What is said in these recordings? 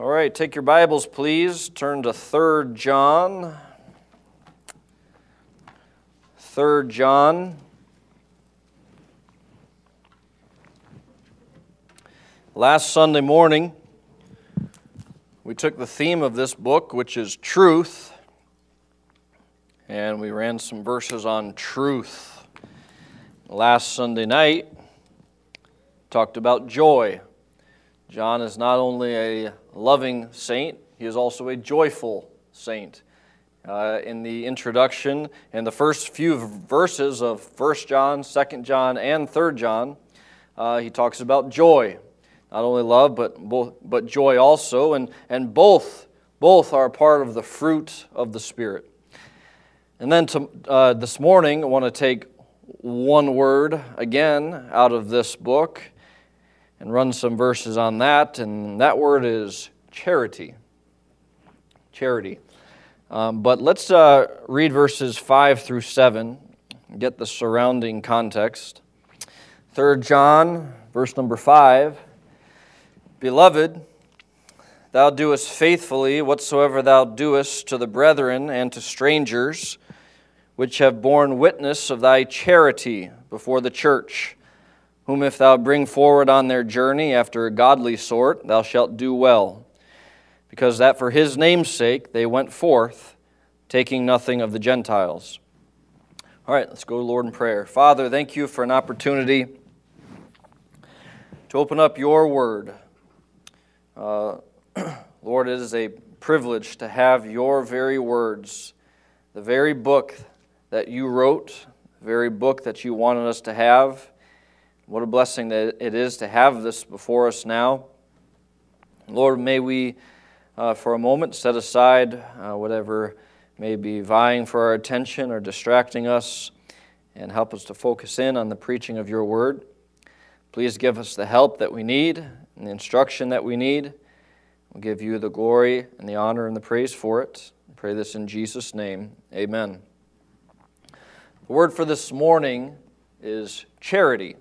All right, take your Bibles, please. Turn to 3 John. 3 John. Last Sunday morning, we took the theme of this book, which is truth, and we ran some verses on truth. Last Sunday night, talked about joy. John is not only a loving saint, he is also a joyful saint. Uh, in the introduction and the first few verses of 1 John, 2 John, and 3 John, uh, he talks about joy. Not only love, but, both, but joy also. And, and both, both are part of the fruit of the Spirit. And then to, uh, this morning, I want to take one word again out of this book and run some verses on that. And that word is charity. Charity. Um, but let's uh, read verses 5 through 7, get the surrounding context. 3 John, verse number 5 Beloved, thou doest faithfully whatsoever thou doest to the brethren and to strangers, which have borne witness of thy charity before the church whom if thou bring forward on their journey after a godly sort, thou shalt do well, because that for his name's sake they went forth, taking nothing of the Gentiles. All right, let's go to Lord in prayer. Father, thank you for an opportunity to open up your word. Uh, Lord, it is a privilege to have your very words, the very book that you wrote, the very book that you wanted us to have what a blessing that it is to have this before us now. Lord, may we, uh, for a moment, set aside uh, whatever may be vying for our attention or distracting us and help us to focus in on the preaching of your word. Please give us the help that we need and the instruction that we need. We'll give you the glory and the honor and the praise for it. I pray this in Jesus' name. Amen. The word for this morning is charity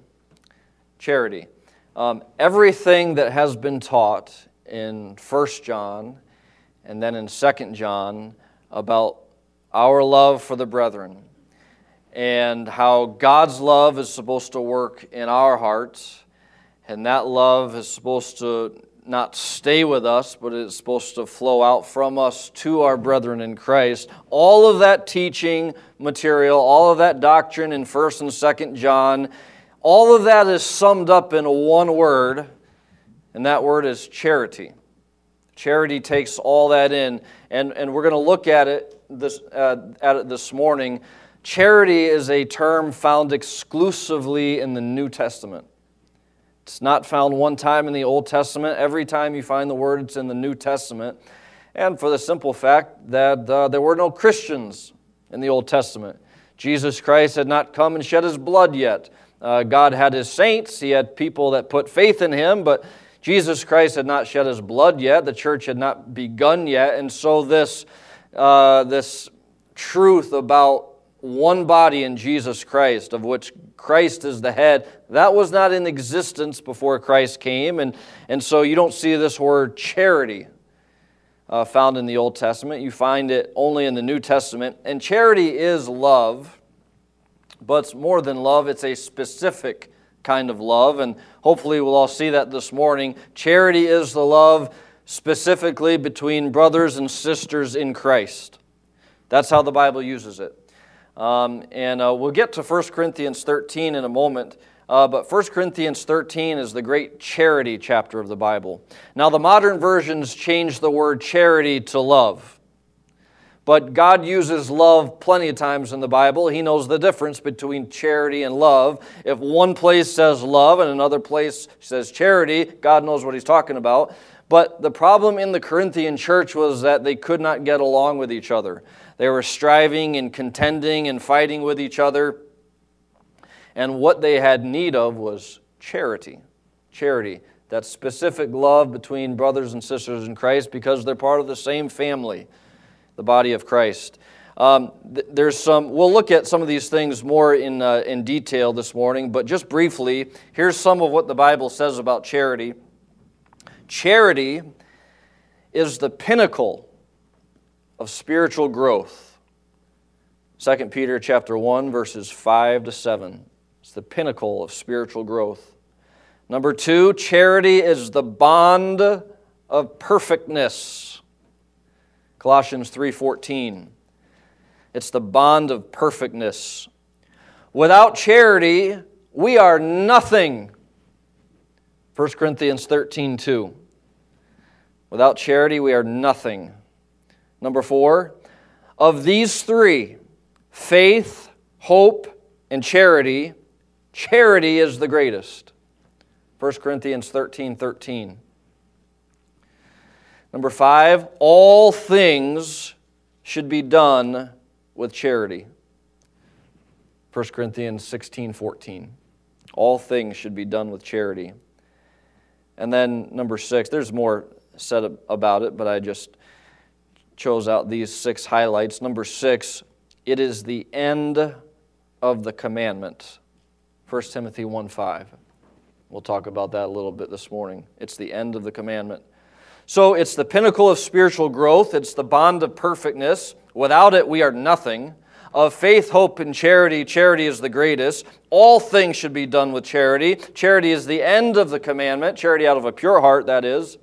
charity. Um, everything that has been taught in 1 John and then in 2 John about our love for the brethren and how God's love is supposed to work in our hearts, and that love is supposed to not stay with us, but it's supposed to flow out from us to our brethren in Christ. All of that teaching material, all of that doctrine in 1st and 2nd John all of that is summed up in one word, and that word is charity. Charity takes all that in, and, and we're going to look at it this, uh, at it this morning. Charity is a term found exclusively in the New Testament. It's not found one time in the Old Testament. Every time you find the word, it's in the New Testament. And for the simple fact that uh, there were no Christians in the Old Testament. Jesus Christ had not come and shed his blood yet. Uh, God had his saints, he had people that put faith in him, but Jesus Christ had not shed his blood yet. The church had not begun yet. And so, this, uh, this truth about one body in Jesus Christ, of which Christ is the head, that was not in existence before Christ came. And, and so, you don't see this word charity uh, found in the Old Testament. You find it only in the New Testament. And charity is love but it's more than love, it's a specific kind of love. And hopefully, we'll all see that this morning. Charity is the love specifically between brothers and sisters in Christ. That's how the Bible uses it. Um, and uh, we'll get to 1 Corinthians 13 in a moment. Uh, but 1 Corinthians 13 is the great charity chapter of the Bible. Now, the modern versions change the word charity to love. But God uses love plenty of times in the Bible. He knows the difference between charity and love. If one place says love and another place says charity, God knows what He's talking about. But the problem in the Corinthian church was that they could not get along with each other. They were striving and contending and fighting with each other. And what they had need of was charity. Charity. That specific love between brothers and sisters in Christ because they're part of the same family the body of Christ. Um, th- there's some, we'll look at some of these things more in, uh, in detail this morning, but just briefly, here's some of what the Bible says about charity. Charity is the pinnacle of spiritual growth. 2 Peter chapter 1 verses 5 to 7. It's the pinnacle of spiritual growth. Number 2, charity is the bond of perfectness. Colossians 3:14. It's the bond of perfectness. Without charity, we are nothing. 1 Corinthians 13:2. Without charity, we are nothing. Number four, of these three, faith, hope, and charity, charity is the greatest. 1 Corinthians 13 13. Number five, all things should be done with charity. 1 Corinthians 16 14. All things should be done with charity. And then number six, there's more said about it, but I just chose out these six highlights. Number six, it is the end of the commandment. 1 Timothy 1 5. We'll talk about that a little bit this morning. It's the end of the commandment. So it's the pinnacle of spiritual growth, it's the bond of perfectness. Without it, we are nothing. Of faith, hope, and charity, charity is the greatest. All things should be done with charity. Charity is the end of the commandment, charity out of a pure heart, that is.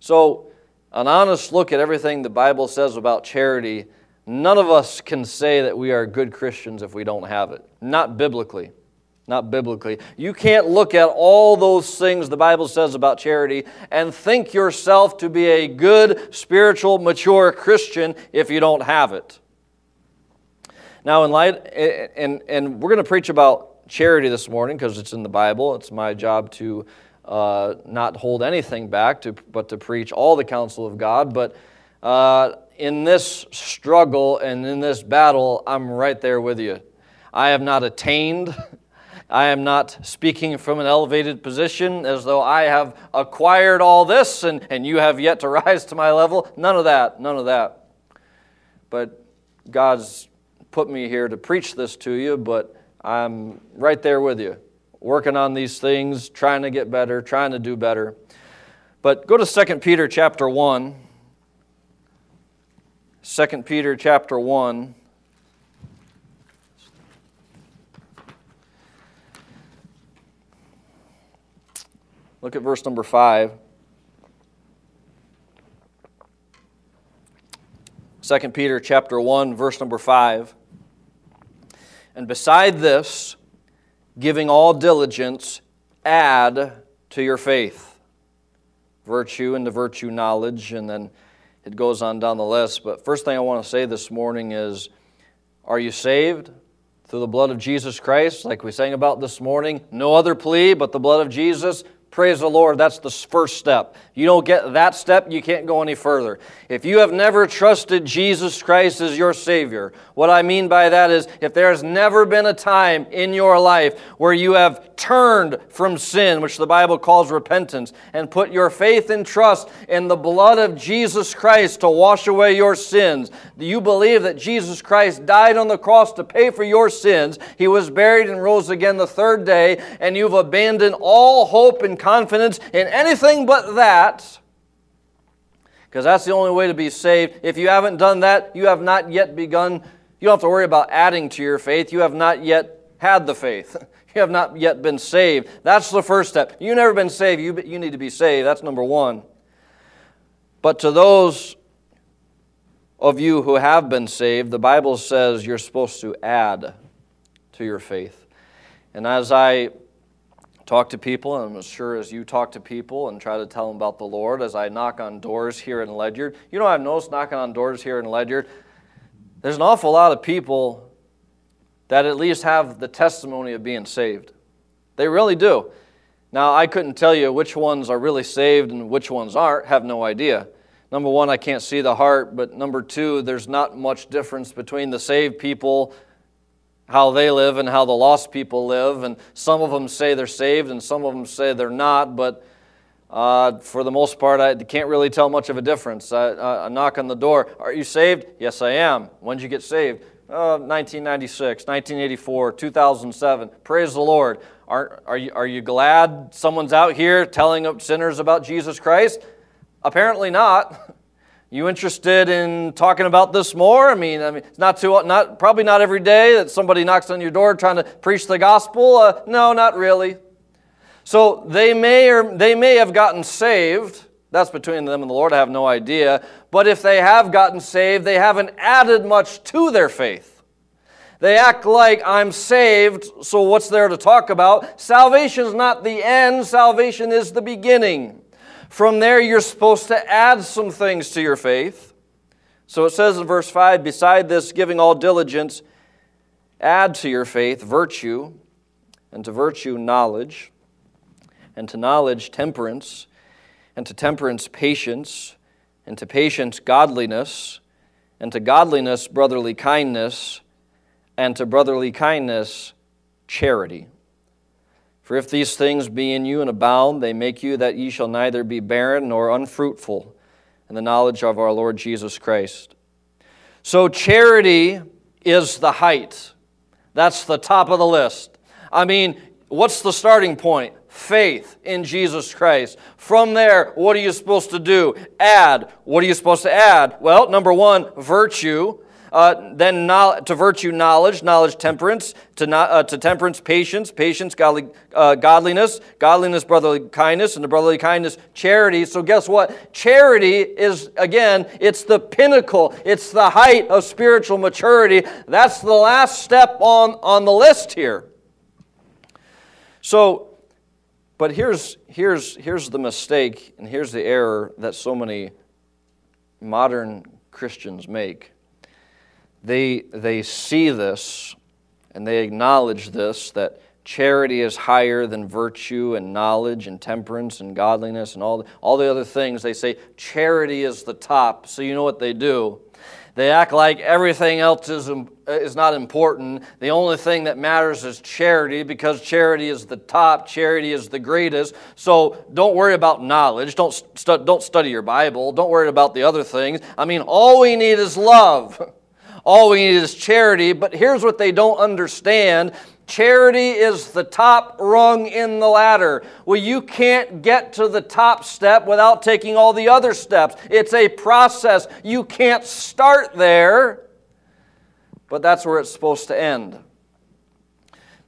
So, an honest look at everything the Bible says about charity, none of us can say that we are good Christians if we don't have it. Not biblically. Not biblically. You can't look at all those things the Bible says about charity and think yourself to be a good, spiritual, mature Christian if you don't have it. Now, in light, and, and we're going to preach about charity this morning because it's in the Bible. It's my job to uh, not hold anything back, to, but to preach all the counsel of God. But uh, in this struggle and in this battle, I'm right there with you. I have not attained. I am not speaking from an elevated position as though I have acquired all this and, and you have yet to rise to my level. None of that. None of that. But God's put me here to preach this to you, but I'm right there with you, working on these things, trying to get better, trying to do better. But go to 2 Peter chapter 1. 2 Peter chapter 1. Look at verse number 5. 2 Peter chapter 1 verse number 5 and beside this, giving all diligence, add to your faith virtue and the virtue knowledge, and then it goes on down the list. But first thing I want to say this morning is Are you saved? Through the blood of Jesus Christ, like we sang about this morning. No other plea but the blood of Jesus. Praise the Lord, that's the first step. You don't get that step, you can't go any further. If you have never trusted Jesus Christ as your Savior, what I mean by that is if there has never been a time in your life where you have turned from sin, which the Bible calls repentance, and put your faith and trust in the blood of Jesus Christ to wash away your sins, do you believe that Jesus Christ died on the cross to pay for your sins? He was buried and rose again the third day, and you've abandoned all hope and confidence in anything but that, because that's the only way to be saved. If you haven't done that, you have not yet begun. You don't have to worry about adding to your faith. You have not yet had the faith. You have not yet been saved. That's the first step. You've never been saved. You, you need to be saved. That's number one. But to those of you who have been saved, the Bible says you're supposed to add to your faith. And as I talk to people, and I'm sure as you talk to people and try to tell them about the Lord, as I knock on doors here in Ledyard, you know I've noticed knocking on doors here in Ledyard, there's an awful lot of people that at least have the testimony of being saved. They really do. Now, I couldn't tell you which ones are really saved and which ones aren't, have no idea. Number one, I can't see the heart, but number two, there's not much difference between the saved people how they live and how the lost people live. And some of them say they're saved and some of them say they're not. But uh, for the most part, I can't really tell much of a difference. I, I, I, knock on the door. Are you saved? Yes, I am. When did you get saved? Uh, 1996, 1984, 2007. Praise the Lord. Are, are, you, are you glad someone's out here telling sinners about Jesus Christ? Apparently not. You interested in talking about this more? I mean, I mean, it's not too, not probably not every day that somebody knocks on your door trying to preach the gospel. Uh, no, not really. So they may or they may have gotten saved. That's between them and the Lord. I have no idea. But if they have gotten saved, they haven't added much to their faith. They act like I'm saved, so what's there to talk about? Salvation is not the end, salvation is the beginning. From there, you're supposed to add some things to your faith. So it says in verse 5 Beside this, giving all diligence, add to your faith virtue, and to virtue, knowledge, and to knowledge, temperance, and to temperance, patience, and to patience, godliness, and to godliness, brotherly kindness, and to brotherly kindness, charity. For if these things be in you and abound, they make you that ye shall neither be barren nor unfruitful in the knowledge of our Lord Jesus Christ. So, charity is the height. That's the top of the list. I mean, what's the starting point? Faith in Jesus Christ. From there, what are you supposed to do? Add. What are you supposed to add? Well, number one, virtue. Uh, then to virtue, knowledge, knowledge, temperance, to, not, uh, to temperance, patience, patience, godly, uh, godliness, godliness, brotherly kindness, and to brotherly kindness, charity. So, guess what? Charity is, again, it's the pinnacle, it's the height of spiritual maturity. That's the last step on, on the list here. So, but here's, here's, here's the mistake, and here's the error that so many modern Christians make they, they see this and they acknowledge this that charity is higher than virtue and knowledge and temperance and godliness and all the, all the other things. They say charity is the top. So you know what they do? They act like everything else is, is not important. The only thing that matters is charity because charity is the top, charity is the greatest. So don't worry about knowledge. Don't, stu- don't study your Bible. Don't worry about the other things. I mean, all we need is love. All we need is charity. But here's what they don't understand charity is the top rung in the ladder. Well, you can't get to the top step without taking all the other steps. It's a process. You can't start there, but that's where it's supposed to end.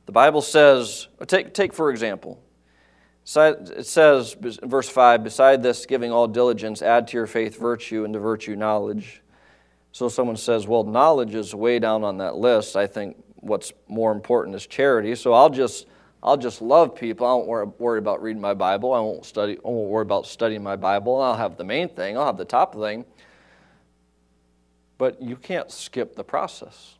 The Bible says, take, take for example, it says in verse 5 Beside this, giving all diligence, add to your faith virtue, and to virtue knowledge so someone says, well, knowledge is way down on that list. I think what's more important is charity. So I'll just I'll just love people. I won't worry about reading my Bible. I won't study. I won't worry about studying my Bible. I'll have the main thing. I'll have the top thing. But you can't skip the process.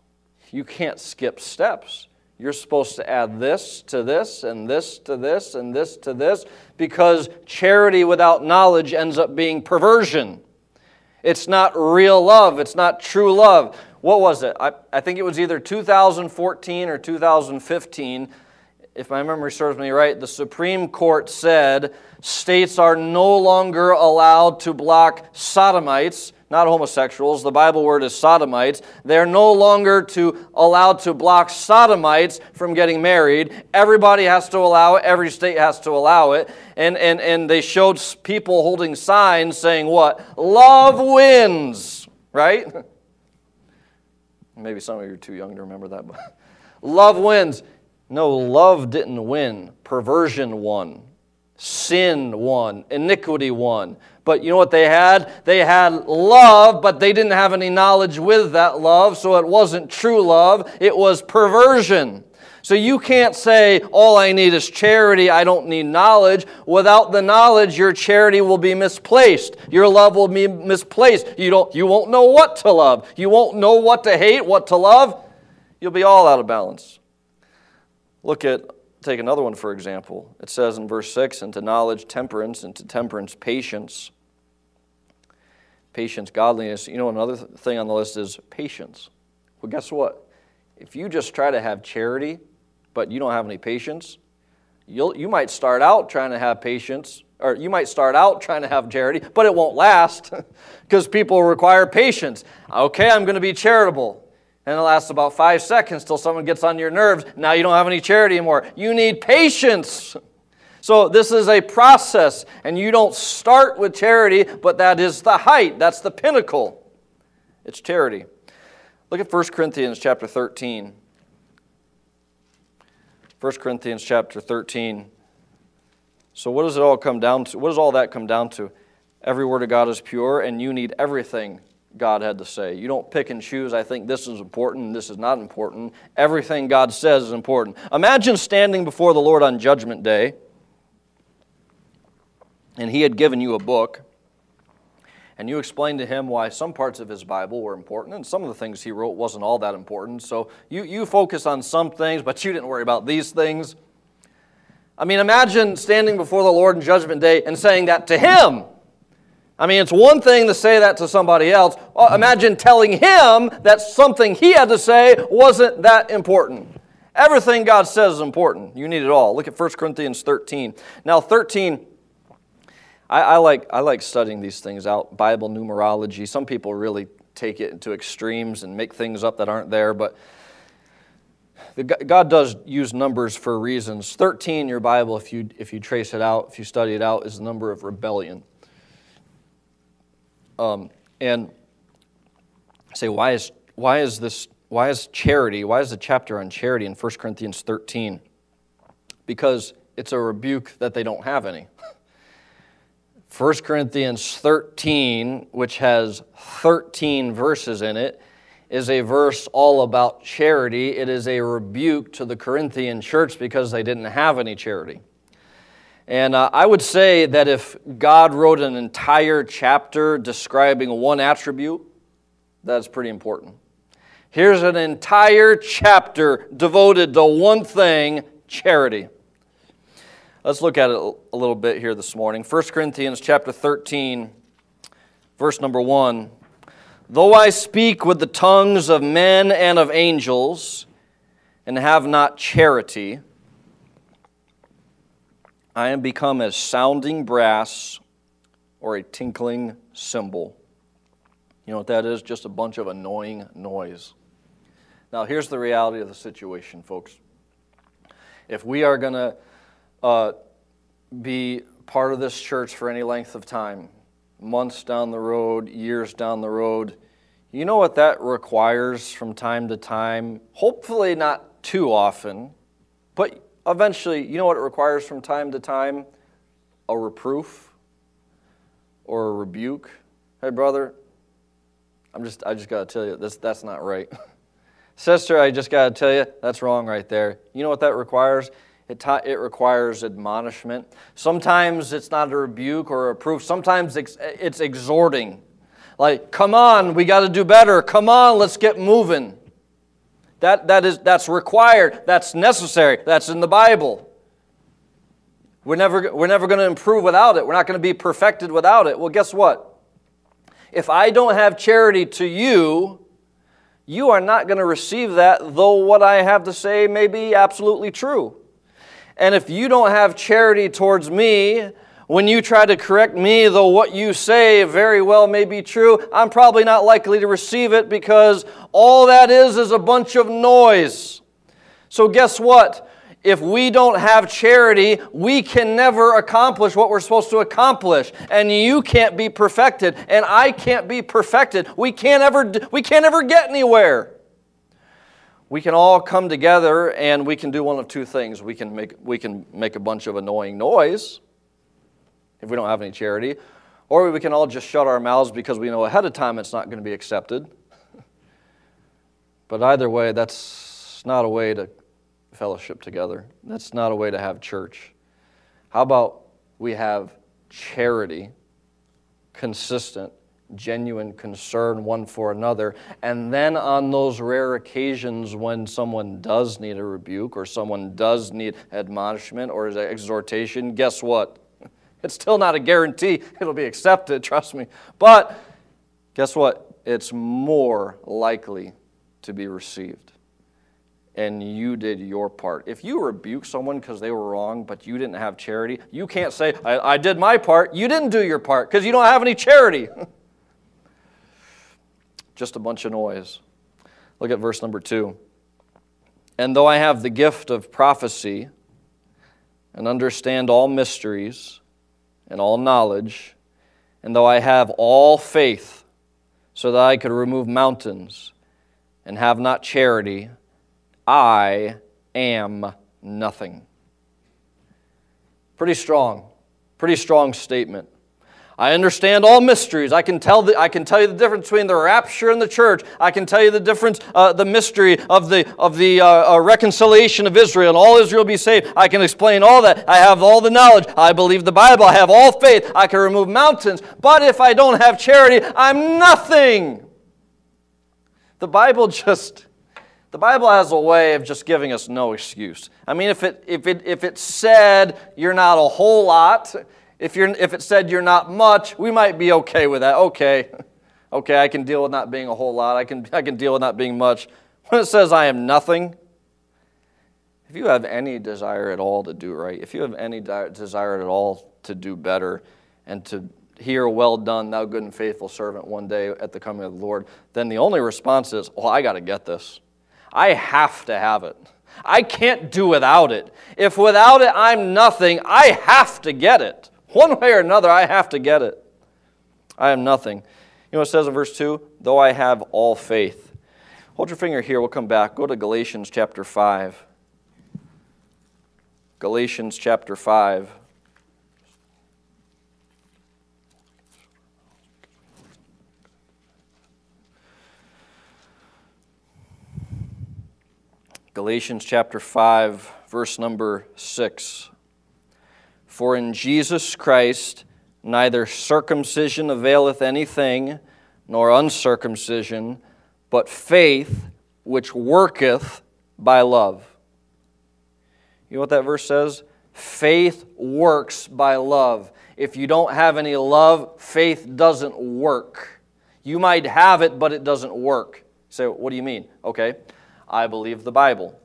You can't skip steps. You're supposed to add this to this and this to this and this to this because charity without knowledge ends up being perversion. It's not real love. It's not true love. What was it? I, I think it was either 2014 or 2015. If my memory serves me right, the Supreme Court said states are no longer allowed to block sodomites not homosexuals. The Bible word is sodomites. They're no longer to, allowed to block sodomites from getting married. Everybody has to allow it. Every state has to allow it. And, and, and they showed people holding signs saying what? Love wins, right? Maybe some of you are too young to remember that. But love wins. No, love didn't win. Perversion won. Sin won. Iniquity won. But you know what they had? They had love, but they didn't have any knowledge with that love, so it wasn't true love, it was perversion. So you can't say, all I need is charity, I don't need knowledge. Without the knowledge, your charity will be misplaced. Your love will be misplaced. You, don't, you won't know what to love. You won't know what to hate, what to love. You'll be all out of balance. Look at take another one for example. It says in verse 6 and to knowledge, temperance, and to temperance, patience. Patience, godliness. You know, another thing on the list is patience. Well, guess what? If you just try to have charity, but you don't have any patience, you'll, you might start out trying to have patience, or you might start out trying to have charity, but it won't last because people require patience. Okay, I'm going to be charitable. And it lasts about five seconds till someone gets on your nerves. Now you don't have any charity anymore. You need patience. So this is a process, and you don't start with charity, but that is the height, that's the pinnacle. It's charity. Look at 1 Corinthians chapter 13. 1 Corinthians chapter 13. So what does it all come down to? What does all that come down to? Every word of God is pure, and you need everything God had to say. You don't pick and choose, I think this is important this is not important. Everything God says is important. Imagine standing before the Lord on Judgment Day and he had given you a book, and you explained to him why some parts of his Bible were important, and some of the things he wrote wasn't all that important. So you, you focus on some things, but you didn't worry about these things. I mean, imagine standing before the Lord in Judgment Day and saying that to him. I mean, it's one thing to say that to somebody else. Uh, imagine telling him that something he had to say wasn't that important. Everything God says is important. You need it all. Look at 1 Corinthians 13. Now, 13 I, I, like, I like studying these things out, Bible numerology. Some people really take it into extremes and make things up that aren't there, but the, God does use numbers for reasons. 13 your Bible, if you, if you trace it out, if you study it out, is the number of rebellion. Um, and say, why is, why is this, why is charity, why is the chapter on charity in 1 Corinthians 13? Because it's a rebuke that they don't have any. 1 Corinthians 13, which has 13 verses in it, is a verse all about charity. It is a rebuke to the Corinthian church because they didn't have any charity. And uh, I would say that if God wrote an entire chapter describing one attribute, that's pretty important. Here's an entire chapter devoted to one thing charity. Let's look at it a little bit here this morning. 1 Corinthians chapter 13, verse number 1. Though I speak with the tongues of men and of angels, and have not charity, I am become as sounding brass or a tinkling cymbal. You know what that is? Just a bunch of annoying noise. Now, here's the reality of the situation, folks. If we are going to uh, be part of this church for any length of time, months down the road, years down the road, you know what that requires from time to time? Hopefully, not too often, but eventually, you know what it requires from time to time? A reproof or a rebuke. Hey, brother, I'm just, I just got to tell you, this, that's not right. Sister, I just got to tell you, that's wrong right there. You know what that requires? It, it requires admonishment. Sometimes it's not a rebuke or a proof. Sometimes it's, it's exhorting. Like, come on, we got to do better. Come on, let's get moving. That, that is, that's required. That's necessary. That's in the Bible. We're never, we're never going to improve without it. We're not going to be perfected without it. Well, guess what? If I don't have charity to you, you are not going to receive that, though what I have to say may be absolutely true. And if you don't have charity towards me, when you try to correct me, though what you say very well may be true, I'm probably not likely to receive it because all that is is a bunch of noise. So, guess what? If we don't have charity, we can never accomplish what we're supposed to accomplish. And you can't be perfected, and I can't be perfected. We can't ever, we can't ever get anywhere we can all come together and we can do one of two things. We can make, we can make a bunch of annoying noise if we don't have any charity, or we can all just shut our mouths because we know ahead of time it's not going to be accepted. but either way, that's not a way to fellowship together. That's not a way to have church. How about we have charity consistent genuine concern one for another. And then on those rare occasions when someone does need a rebuke or someone does need admonishment or exhortation, guess what? It's still not a guarantee it'll be accepted, trust me. But guess what? It's more likely to be received. And you did your part. If you rebuke someone because they were wrong, but you didn't have charity, you can't say, I, I did my part. You didn't do your part because you don't have any charity. just a bunch of noise. Look at verse number two. And though I have the gift of prophecy and understand all mysteries and all knowledge, and though I have all faith so that I could remove mountains and have not charity, I am nothing. Pretty strong, pretty strong statement. I understand all mysteries. I can tell, the, I can tell you the difference between the rapture and the church. I can tell you the difference, uh, the mystery of the, of the uh, uh, reconciliation of Israel and all Israel be saved. I can explain all that. I have all the knowledge. I believe the Bible. I have all faith. I can remove mountains. But if I don't have charity, I'm nothing. The Bible just. The Bible has a way of just giving us no excuse. I mean, if it, if it, if it said you're not a whole lot, if, you're, if it said you're not much, we might be okay with that. Okay, okay, I can deal with not being a whole lot. I can, I can deal with not being much. When it says I am nothing, if you have any desire at all to do right, if you have any desire at all to do better and to hear, well done, thou good and faithful servant, one day at the coming of the Lord, then the only response is, well, I got to get this. I have to have it. I can't do without it. If without it I'm nothing, I have to get it. One way or another, I have to get it. I am nothing. You know what it says in verse 2? Though I have all faith. Hold your finger here, we'll come back. Go to Galatians chapter 5. Galatians chapter 5. Galatians chapter 5, verse number 6. For in Jesus Christ neither circumcision availeth anything, nor uncircumcision, but faith which worketh by love. You know what that verse says? Faith works by love. If you don't have any love, faith doesn't work. You might have it, but it doesn't work. So, what do you mean? Okay, I believe the Bible.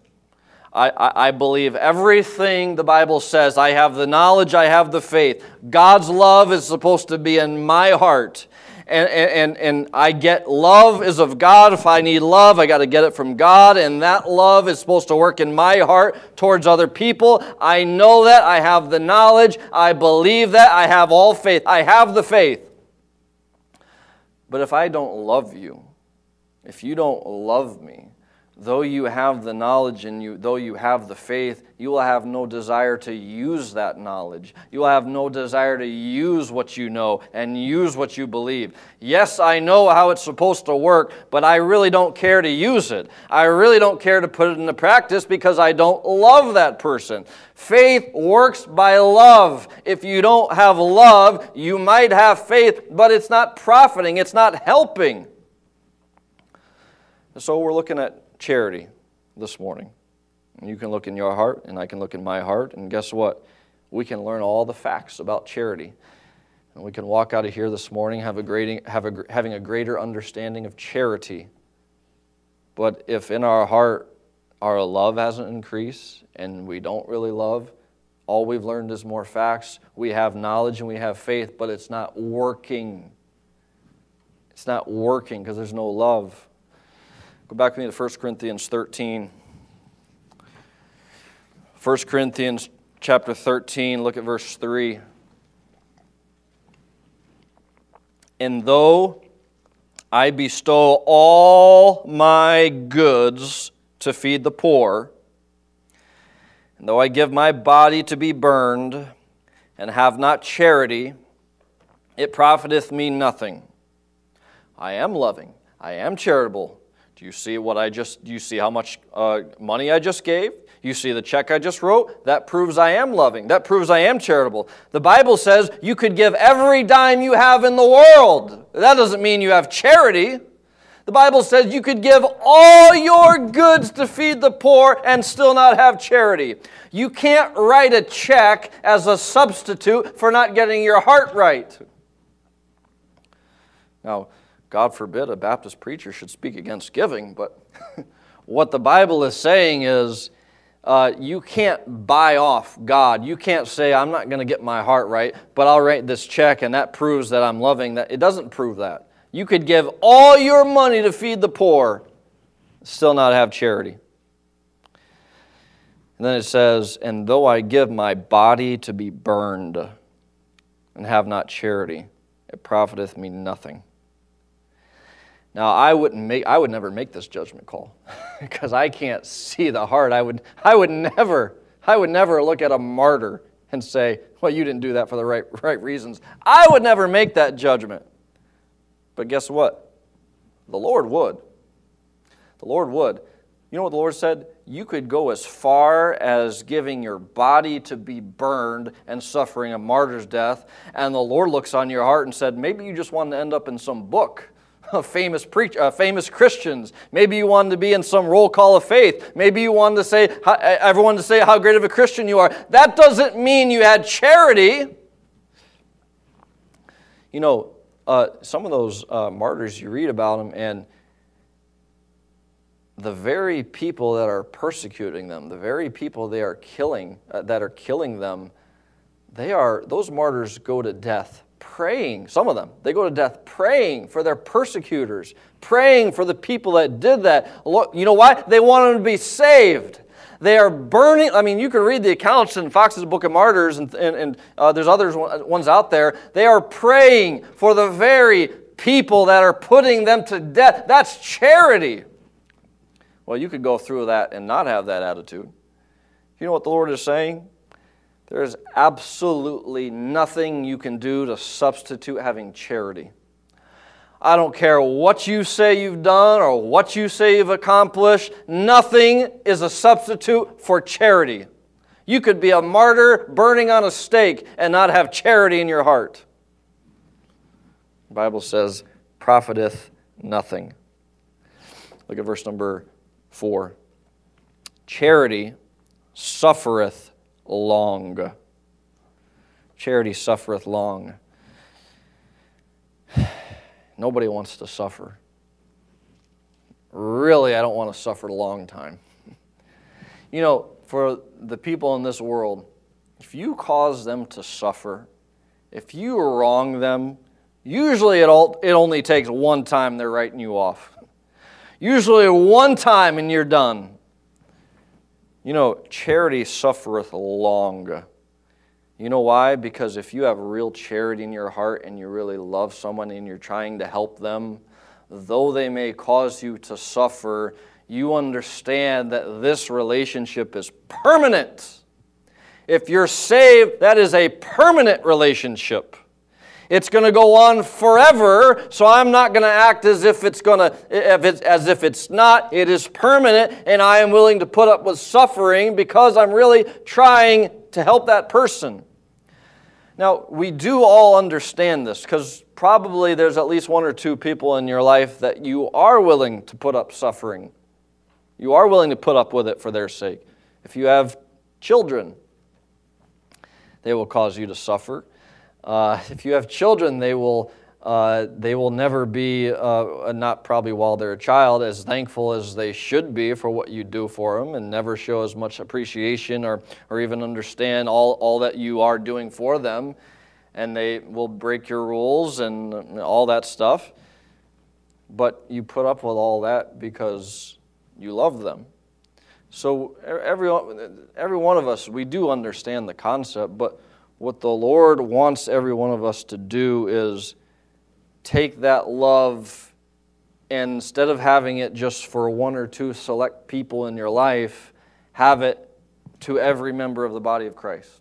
I, I, believe everything the Bible says. I have the knowledge, I have the faith. God's love is supposed to be in my heart. And, and, and I get love is of God. If I need love, I got to get it from God. And that love is supposed to work in my heart towards other people. I know that. I have the knowledge. I believe that. I have all faith. I have the faith. But if I don't love you, if you don't love me, though you have the knowledge and you, though you have the faith, you will have no desire to use that knowledge. You will have no desire to use what you know and use what you believe. Yes, I know how it's supposed to work, but I really don't care to use it. I really don't care to put it into practice because I don't love that person. Faith works by love. If you don't have love, you might have faith, but it's not profiting, it's not helping. So we're looking at charity this morning. You can look in your heart, and I can look in my heart, and guess what? We can learn all the facts about charity. And we can walk out of here this morning have a great, have a, having a greater understanding of charity. But if in our heart our love hasn't increased and we don't really love, all we've learned is more facts. We have knowledge and we have faith, but it's not working. It's not working because there's no love. Go back with me to 1 Corinthians 13. 1 Corinthians chapter 13, look at verse 3. And though I bestow all my goods to feed the poor, and though I give my body to be burned, and have not charity, it profiteth me nothing. I am loving, I am charitable. Do you see what I just, do you see how much uh, money I just gave? You see the check I just wrote? That proves I am loving. That proves I am charitable. The Bible says you could give every dime you have in the world. That doesn't mean you have charity. The Bible says you could give all your goods to feed the poor and still not have charity. You can't write a check as a substitute for not getting your heart right. Now, God forbid a Baptist preacher should speak against giving, but what the Bible is saying is uh, you can't buy off God. You can't say, I'm not going to get my heart right, but I'll write this check and that proves that I'm loving. That It doesn't prove that. You could give all your money to feed the poor, still not have charity. And then it says, And though I give my body to be burned and have not charity, it profiteth me nothing. Now I wouldn't make I would never make this judgment call because I can't see the heart. I would I would never I would never look at a martyr and say, "Well, you didn't do that for the right right reasons." I would never make that judgment. But guess what? The Lord would. The Lord would. You know what the Lord said? You could go as far as giving your body to be burned and suffering a martyr's death, and the Lord looks on your heart and said, maybe you just wanted to end up in some book famous preach, uh, famous Christians. Maybe you wanted to be in some roll call of faith. Maybe you wanted to say everyone to say how great of a Christian you are. That doesn't mean you had charity. You know, uh, some of those uh, martyrs you read about them, and the very people that are persecuting them, the very people they are killing, uh, that are killing them, they are those martyrs go to death praying, some of them, they go to death praying for their persecutors, praying for the people that did that. You know why? They want them to be saved. They are burning. I mean, you can read the accounts in Fox's Book of Martyrs, and, and, and uh, there's others ones out there. They are praying for the very people that are putting them to death. That's charity. Well, you could go through that and not have that attitude. You know what the Lord is saying? There's absolutely nothing you can do to substitute having charity. I don't care what you say you've done or what you say you've accomplished, nothing is a substitute for charity. You could be a martyr burning on a stake and not have charity in your heart. The Bible says, profiteth nothing. Look at verse number 4. Charity suffereth long. Charity suffereth long. Nobody wants to suffer. Really, I don't want to suffer a long time. You know, for the people in this world, if you cause them to suffer, if you wrong them, usually it, all, it only takes one time they're writing you off. Usually one time and you're done. You know, charity suffereth long. You know why? Because if you have real charity in your heart and you really love someone and you're trying to help them, though they may cause you to suffer, you understand that this relationship is permanent. If you're saved, that is a permanent relationship. It's going to go on forever, so I'm not going to act as if it's going to as if it's not. It is permanent and I am willing to put up with suffering because I'm really trying to help that person. Now, we do all understand this cuz probably there's at least one or two people in your life that you are willing to put up suffering. You are willing to put up with it for their sake. If you have children, they will cause you to suffer. Uh, if you have children, they will, uh, they will never be, uh, not probably while they're a child, as thankful as they should be for what you do for them and never show as much appreciation or, or even understand all, all that you are doing for them. And they will break your rules and all that stuff. But you put up with all that because you love them. So every, every one of us, we do understand the concept, but what the Lord wants every one of us to do is take that love and instead of having it just for one or two select people in your life, have it to every member of the body of Christ.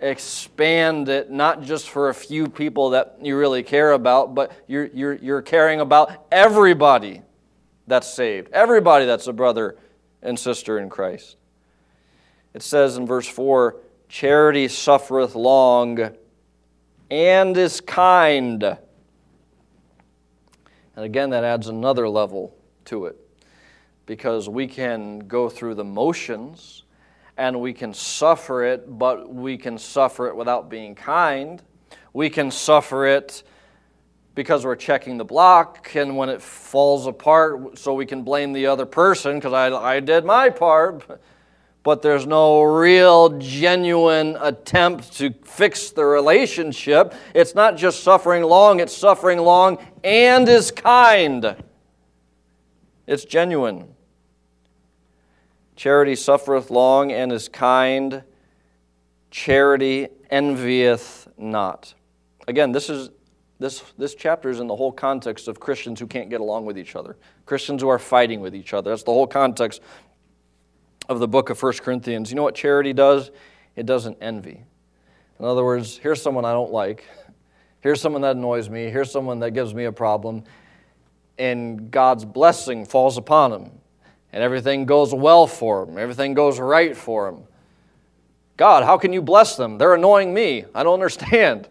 Expand it not just for a few people that you really care about, but you're, you're, you're caring about everybody that's saved, everybody that's a brother and sister in Christ. It says in verse 4 Charity suffereth long and is kind. And again, that adds another level to it because we can go through the motions and we can suffer it, but we can suffer it without being kind. We can suffer it because we're checking the block, and when it falls apart, so we can blame the other person because I, I did my part but there's no real genuine attempt to fix the relationship. It's not just suffering long, it's suffering long and is kind. It's genuine. Charity suffereth long and is kind. Charity envieth not. Again, this is this, this chapter is in the whole context of Christians who can't get along with each other, Christians who are fighting with each other. That's the whole context of the book of 1 Corinthians. You know what charity does? It doesn't envy. In other words, here's someone I don't like. Here's someone that annoys me. Here's someone that gives me a problem. And God's blessing falls upon him. And everything goes well for him. Everything goes right for him. God, how can you bless them? They're annoying me. I don't understand.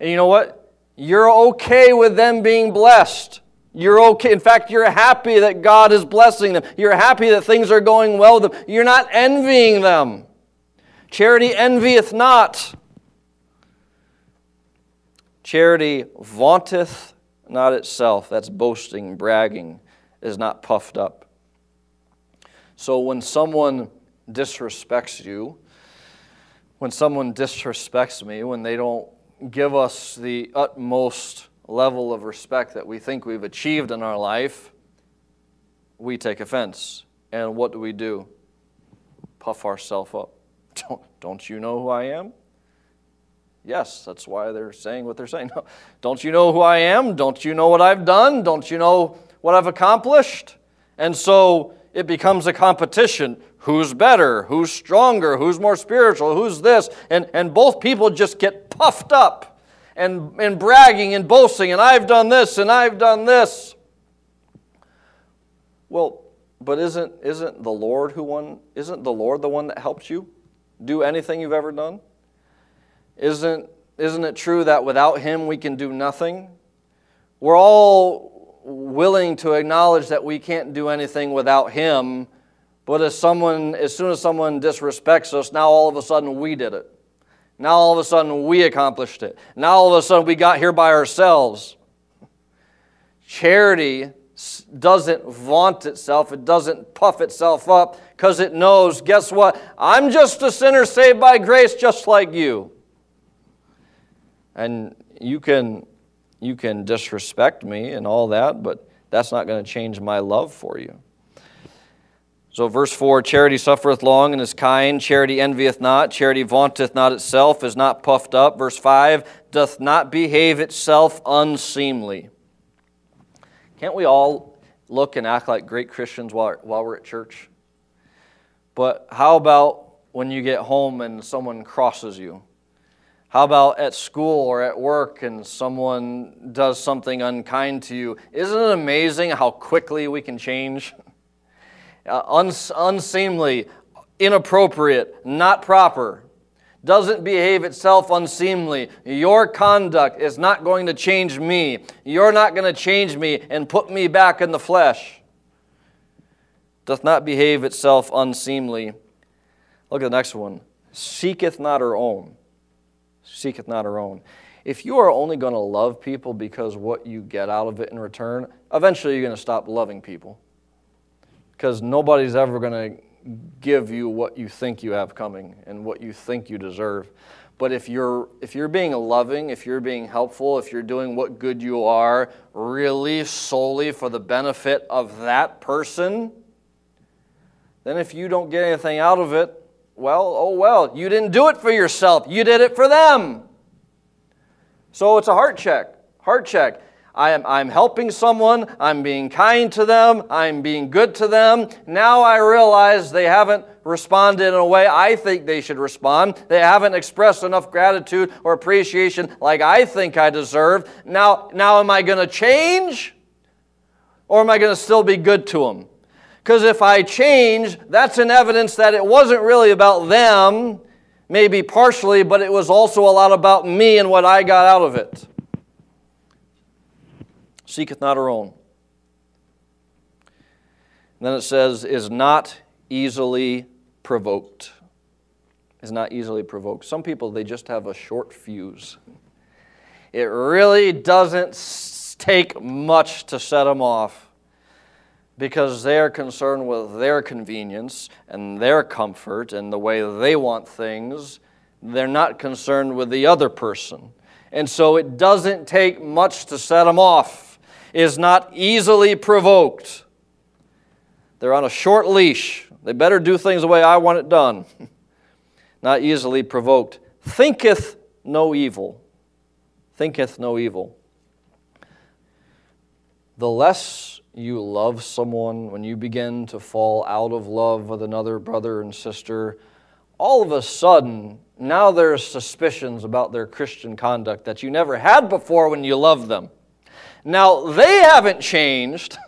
And you know what? You're okay with them being blessed. You're okay. In fact, you're happy that God is blessing them. You're happy that things are going well with them. You're not envying them. Charity envieth not. Charity vaunteth not itself. That's boasting, bragging, is not puffed up. So when someone disrespects you, when someone disrespects me, when they don't give us the utmost level of respect that we think we've achieved in our life, we take offense. And what do we do? Puff ourselves up. Don't, don't you know who I am? Yes, that's why they're saying what they're saying. Don't you know who I am? Don't you know what I've done? Don't you know what I've accomplished? And so it becomes a competition. Who's better? Who's stronger? Who's more spiritual? Who's this? And, and both people just get puffed up and, and bragging and boasting, and I've done this and I've done this. Well, but isn't, isn't the Lord who won, isn't the Lord the one that helps you do anything you've ever done? Isn't, isn't it true that without Him we can do nothing? We're all willing to acknowledge that we can't do anything without Him, but as, someone, as soon as someone disrespects us, now all of a sudden we did it. Now all of a sudden we accomplished it. Now all of a sudden we got here by ourselves. Charity doesn't vaunt itself, it doesn't puff itself up because it knows, guess what? I'm just a sinner saved by grace just like you. And you can, you can disrespect me and all that, but that's not going to change my love for you. So, verse 4 Charity suffereth long and is kind. Charity envieth not. Charity vaunteth not itself, is not puffed up. Verse 5 Doth not behave itself unseemly. Can't we all look and act like great Christians while, while we're at church? But how about when you get home and someone crosses you? How about at school or at work and someone does something unkind to you? Isn't it amazing how quickly we can change? Uh, uns- unseemly, inappropriate, not proper, doesn't behave itself unseemly. Your conduct is not going to change me. You're not going to change me and put me back in the flesh. Doth not behave itself unseemly. Look at the next one. Seeketh not her own seeketh not her own. If you are only going to love people because what you get out of it in return, eventually you're going to stop loving people. Because nobody's ever going to give you what you think you have coming and what you think you deserve. But if you're, if you're being loving, if you're being helpful, if you're doing what good you are, really solely for the benefit of that person, then if you don't get anything out of it, well, oh well, you didn't do it for yourself, you did it for them. So it's a heart check. Heart check. I am, I'm helping someone, I'm being kind to them, I'm being good to them. Now I realize they haven't responded in a way I think they should respond. They haven't expressed enough gratitude or appreciation like I think I deserve. Now, now am I going to change? Or am I going to still be good to them? Because if I change, that's an evidence that it wasn't really about them, maybe partially, but it was also a lot about me and what I got out of it. Seeketh not her own. And then it says, is not easily provoked. Is not easily provoked. Some people, they just have a short fuse. It really doesn't take much to set them off because they are concerned with their convenience and their comfort and the way they want things. They're not concerned with the other person. And so it doesn't take much to set them off. Is not easily provoked. They're on a short leash. They better do things the way I want it done. Not easily provoked. Thinketh no evil. Thinketh no evil. The less you love someone, when you begin to fall out of love with another brother and sister, all of a sudden, now there's suspicions about their Christian conduct that you never had before when you loved them. Now, they haven't changed.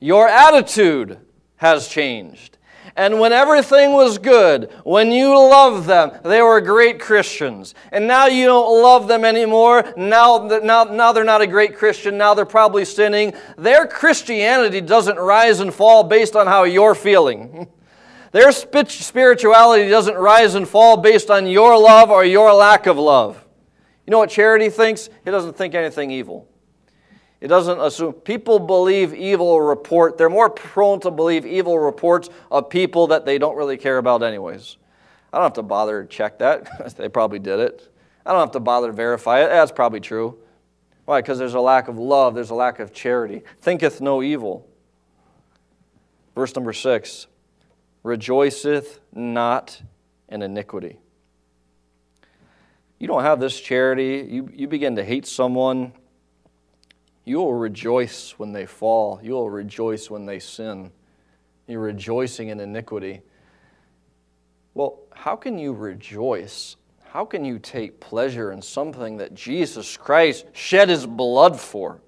Your attitude has changed. And when everything was good, when you loved them, they were great Christians. And now you don't love them anymore. Now, now, now they're not a great Christian. Now they're probably sinning. Their Christianity doesn't rise and fall based on how you're feeling. Their spirituality doesn't rise and fall based on your love or your lack of love. You know what charity thinks? It doesn't think anything evil. It doesn't assume. People believe evil report. They're more prone to believe evil reports of people that they don't really care about, anyways. I don't have to bother to check that. they probably did it. I don't have to bother to verify it. That's probably true. Why? Because there's a lack of love, there's a lack of charity. Thinketh no evil. Verse number six rejoiceth not in iniquity. You don't have this charity, you, you begin to hate someone you will rejoice when they fall. You will rejoice when they sin. You're rejoicing in iniquity. Well, how can you rejoice? How can you take pleasure in something that Jesus Christ shed his blood for?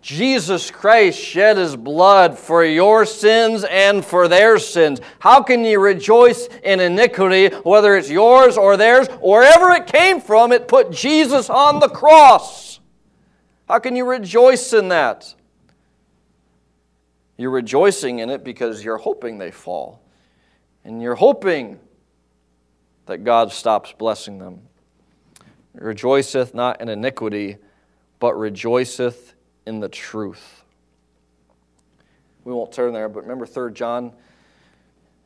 Jesus Christ shed his blood for your sins and for their sins. How can you rejoice in iniquity, whether it's yours or theirs, wherever it came from? It put Jesus on the cross. How can you rejoice in that? You're rejoicing in it because you're hoping they fall. And you're hoping that God stops blessing them. Rejoiceth not in iniquity, but rejoiceth in the truth. We won't turn there, but remember 3 John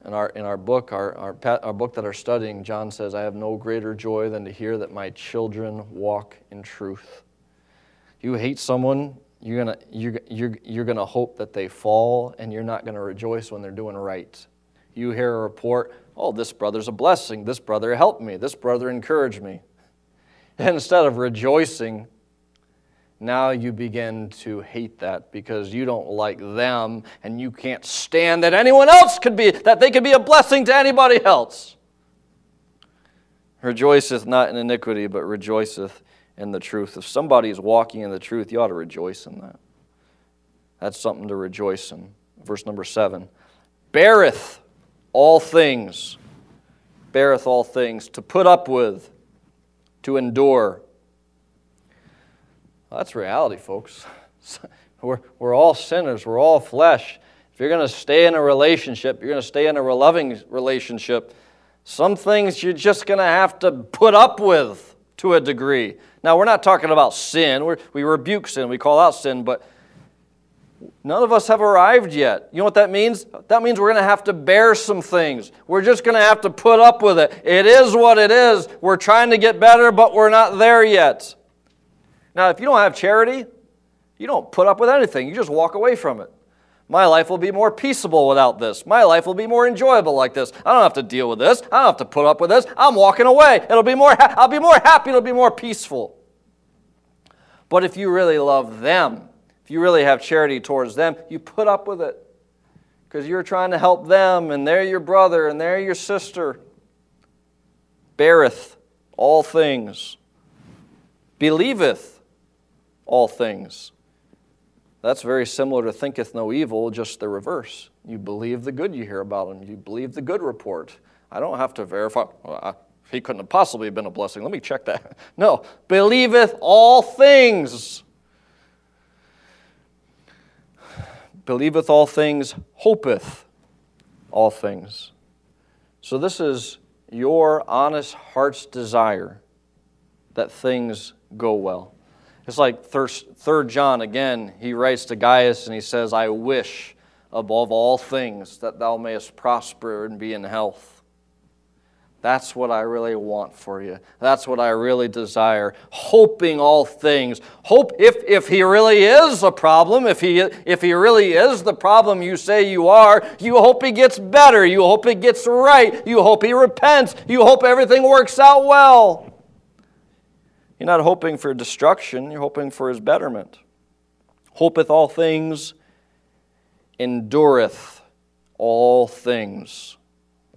in our, in our book, our, our, our book that are studying, John says, I have no greater joy than to hear that my children walk in truth you hate someone, you're going you're, you're, you're gonna hope that they fall, and you're not going to rejoice when they're doing right. You hear a report, oh, this brother's a blessing. This brother helped me. This brother encouraged me. And instead of rejoicing, now you begin to hate that because you don't like them and you can't stand that anyone else could be, that they could be a blessing to anybody else. Rejoiceth not in iniquity, but rejoiceth in the truth. If somebody is walking in the truth, you ought to rejoice in that. That's something to rejoice in. Verse number seven beareth all things, beareth all things, to put up with, to endure. Well, that's reality, folks. We're, we're all sinners, we're all flesh. If you're going to stay in a relationship, you're going to stay in a loving relationship, some things you're just going to have to put up with to a degree. Now, we're not talking about sin. We're, we rebuke sin, we call out sin, but none of us have arrived yet. You know what that means? That means we're going to have to bear some things. We're just going to have to put up with it. It is what it is. We're trying to get better, but we're not there yet. Now, if you don't have charity, you don't put up with anything, you just walk away from it. My life will be more peaceable without this. My life will be more enjoyable like this. I don't have to deal with this. I don't have to put up with this. I'm walking away. It'll be more ha- I'll be more happy, it'll be more peaceful. But if you really love them, if you really have charity towards them, you put up with it. Because you're trying to help them, and they're your brother, and they're your sister. Beareth all things, believeth all things that's very similar to thinketh no evil, just the reverse. You believe the good you hear about him. You believe the good report. I don't have to verify. Well, I, he couldn't have possibly been a blessing. Let me check that. No, believeth all things. Believeth all things, hopeth all things. So, this is your honest heart's desire that things go well. It's like Third John again, he writes to Gaius and he says, I wish above all things that thou mayest prosper and be in health. That's what I really want for you. That's what I really desire. Hoping all things. Hope if, if he really is a problem, if he, if he really is the problem you say you are, you hope he gets better. You hope he gets right. You hope he repents. You hope everything works out well. You're not hoping for destruction, you're hoping for his betterment. Hopeth all things, endureth all things.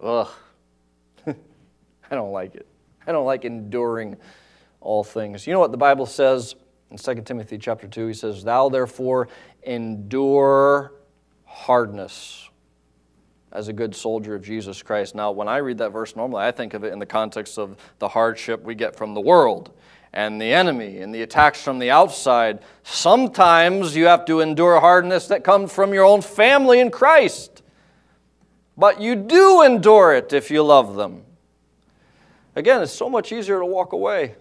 Ugh. I don't like it. I don't like enduring all things. You know what the Bible says in 2 Timothy chapter 2? He says, Thou therefore endure hardness as a good soldier of Jesus Christ. Now, when I read that verse normally, I think of it in the context of the hardship we get from the world and the enemy and the attacks from the outside. Sometimes you have to endure hardness that comes from your own family in Christ. But you do endure it if you love them. Again, it's so much easier to walk away.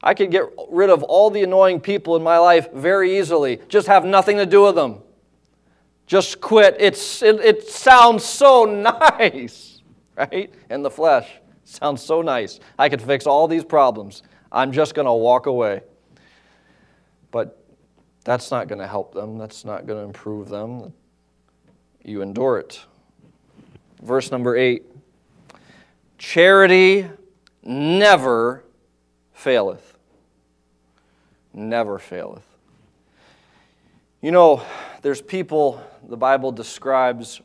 I could get rid of all the annoying people in my life very easily, just have nothing to do with them. Just quit. It's, it, it sounds so nice, right? In the flesh. Sounds so nice. I could fix all these problems. I'm just going to walk away. But that's not going to help them. That's not going to improve them. You endure it. Verse number eight Charity never faileth. Never faileth. You know, there's people the Bible describes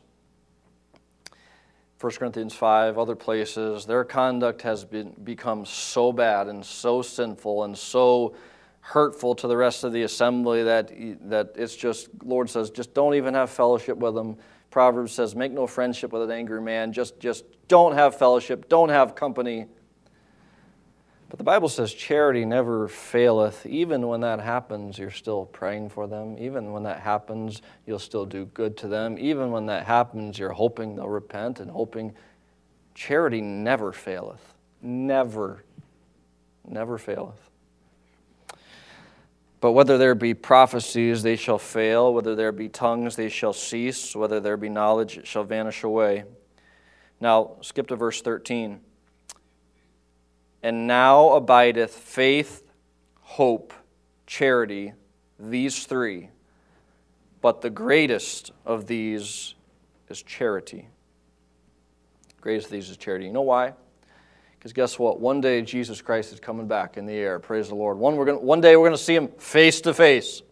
1 Corinthians 5, other places, their conduct has been, become so bad and so sinful and so hurtful to the rest of the assembly that, that it's just, Lord says, just don't even have fellowship with them. Proverbs says, make no friendship with an angry man. Just, just don't have fellowship, don't have company. But the Bible says charity never faileth. Even when that happens, you're still praying for them. Even when that happens, you'll still do good to them. Even when that happens, you're hoping they'll repent and hoping. Charity never faileth. Never. Never faileth. But whether there be prophecies, they shall fail. Whether there be tongues, they shall cease. Whether there be knowledge, it shall vanish away. Now, skip to verse 13. And now abideth faith, hope, charity, these three. But the greatest of these is charity. Greatest of these is charity. You know why? Because guess what? One day Jesus Christ is coming back in the air. Praise the Lord. One, we're gonna, one day we're going to see him face to face.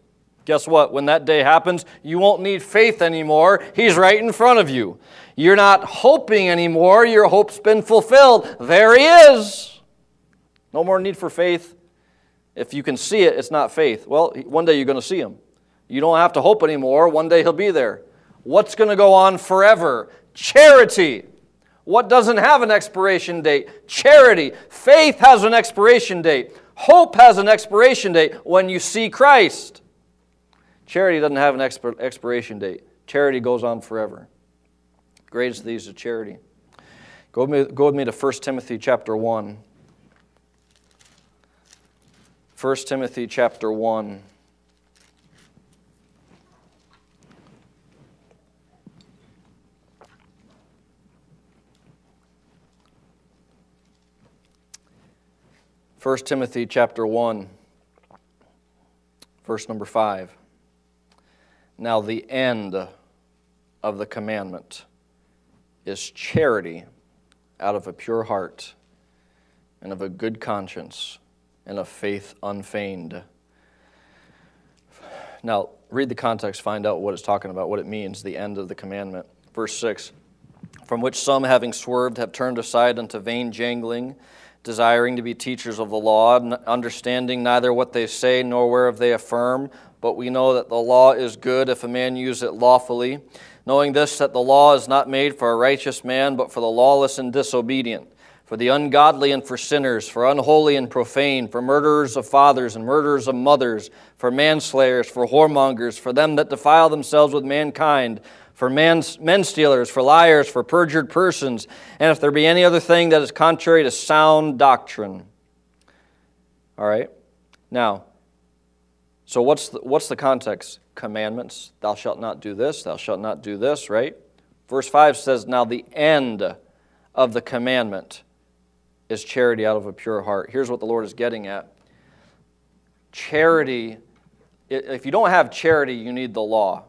Guess what? When that day happens, you won't need faith anymore. He's right in front of you. You're not hoping anymore. Your hope's been fulfilled. There he is. No more need for faith. If you can see it, it's not faith. Well, one day you're going to see him. You don't have to hope anymore. One day he'll be there. What's going to go on forever? Charity. What doesn't have an expiration date? Charity. Faith has an expiration date. Hope has an expiration date when you see Christ. Charity doesn't have an expir- expiration date. Charity goes on forever. Greatest of these is charity. Go with, me, go with me to 1 Timothy chapter 1. 1 Timothy chapter 1. 1 Timothy chapter 1, verse number 5. Now, the end of the commandment is charity out of a pure heart and of a good conscience and of faith unfeigned. Now, read the context, find out what it's talking about, what it means, the end of the commandment. Verse 6 From which some, having swerved, have turned aside unto vain jangling desiring to be teachers of the law, understanding neither what they say nor whereof they affirm. But we know that the law is good if a man use it lawfully, knowing this, that the law is not made for a righteous man, but for the lawless and disobedient, for the ungodly and for sinners, for unholy and profane, for murderers of fathers and murderers of mothers, for manslayers, for whoremongers, for them that defile themselves with mankind for men, men stealers, for liars, for perjured persons, and if there be any other thing that is contrary to sound doctrine. All right? Now, so what's the, what's the context? Commandments. Thou shalt not do this, thou shalt not do this, right? Verse 5 says, Now the end of the commandment is charity out of a pure heart. Here's what the Lord is getting at charity, if you don't have charity, you need the law.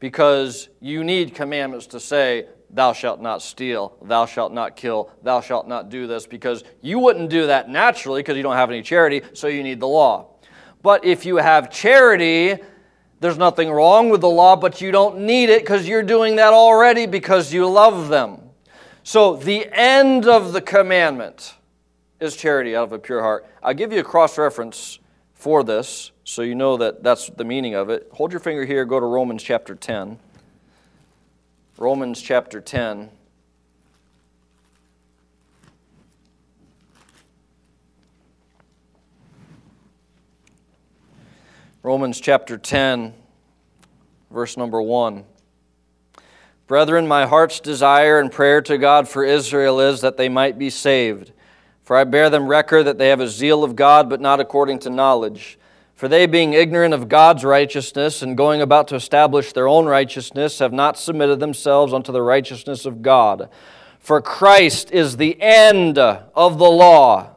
Because you need commandments to say, Thou shalt not steal, thou shalt not kill, thou shalt not do this, because you wouldn't do that naturally because you don't have any charity, so you need the law. But if you have charity, there's nothing wrong with the law, but you don't need it because you're doing that already because you love them. So the end of the commandment is charity out of a pure heart. I'll give you a cross reference for this so you know that that's the meaning of it. Hold your finger here, go to Romans chapter 10. Romans chapter 10. Romans chapter 10, verse number 1. Brethren, my heart's desire and prayer to God for Israel is that they might be saved. For I bear them record that they have a zeal of God, but not according to knowledge. For they, being ignorant of God's righteousness and going about to establish their own righteousness, have not submitted themselves unto the righteousness of God. For Christ is the end of the law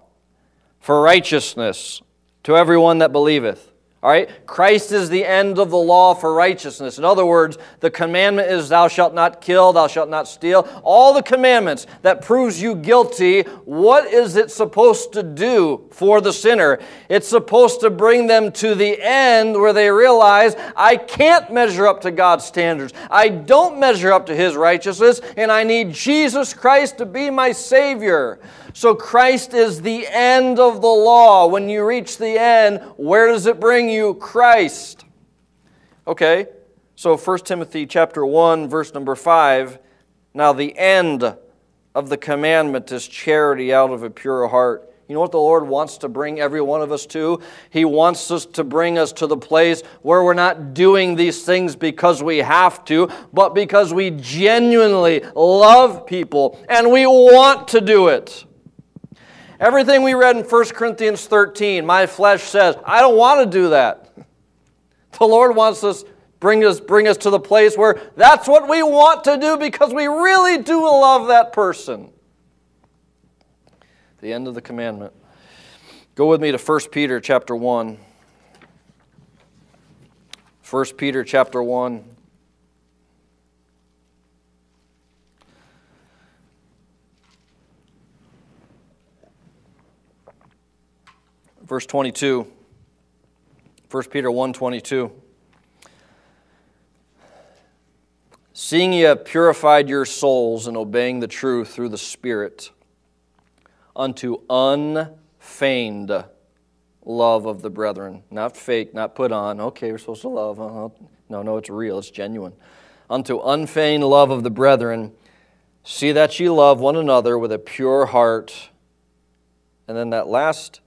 for righteousness to everyone that believeth. All right? Christ is the end of the law for righteousness. In other words, the commandment is thou shalt not kill, thou shalt not steal. All the commandments that proves you guilty, what is it supposed to do for the sinner? It's supposed to bring them to the end where they realize I can't measure up to God's standards. I don't measure up to his righteousness and I need Jesus Christ to be my savior. So Christ is the end of the law. When you reach the end, where does it bring you? Christ. Okay, so 1 Timothy chapter 1, verse number 5. Now the end of the commandment is charity out of a pure heart. You know what the Lord wants to bring every one of us to? He wants us to bring us to the place where we're not doing these things because we have to, but because we genuinely love people and we want to do it. Everything we read in 1 Corinthians 13, my flesh says, I don't want to do that. The Lord wants us bring us bring us to the place where that's what we want to do because we really do love that person. The end of the commandment. Go with me to 1 Peter chapter 1. 1 Peter chapter 1. Verse 22. 1 Peter 1 22. Seeing ye have purified your souls in obeying the truth through the Spirit, unto unfeigned love of the brethren. Not fake, not put on. Okay, we're supposed to love. Uh-huh. No, no, it's real, it's genuine. Unto unfeigned love of the brethren, see that ye love one another with a pure heart. And then that last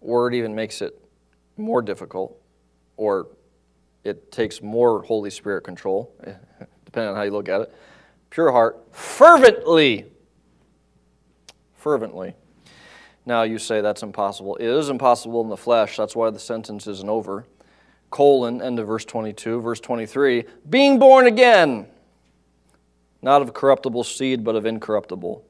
word even makes it more difficult, or it takes more Holy Spirit control, depending on how you look at it. Pure heart, fervently. Fervently. Now you say that's impossible. It is impossible in the flesh. That's why the sentence isn't over. Colon, end of verse 22. Verse 23 being born again, not of corruptible seed, but of incorruptible